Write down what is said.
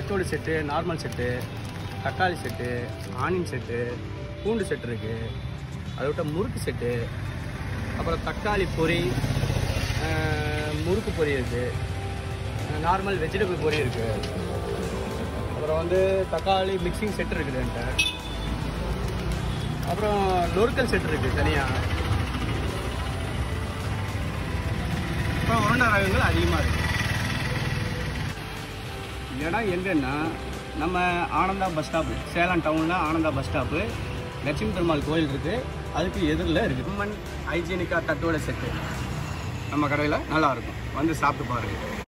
தட்டோடு set normal set தக்காளி set onion set பூண்டு set இருக்குது அதை விட்ட முறுக்கு செட்டு அப்புறம் தக்காளி பொரி முறுக்கு பொரி இருக்குது நார்மல் வெஜிடபிள் பொரி இருக்குது அப்புறம் வந்து தக்காளி மிக்சிங் செட் இருக்குது என்கிட்ட. அப்புறம் நொறுக்கல் செட் இருக்குது தனியாக அப்புறம் உருண்டை ரகங்கள் அதிகமாக இருக்குது இடம் எங்கன்னா நம்ம ஆனந்தா பஸ் ஸ்டாப்பு சேலம் டவுனில் ஆனந்தா பஸ் ஸ்டாப்பு லட்சுமி பெருமாள் கோயில் இருக்குது அதுக்கு எதிரில் இருக்குது. உம்மன் ஹைஜீனிக்காக தட்டோட செட்டு. நம்ம கடையில் நல்லாயிருக்கும் வந்து சாப்பிட்டு பாருங்கள்